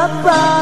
siapa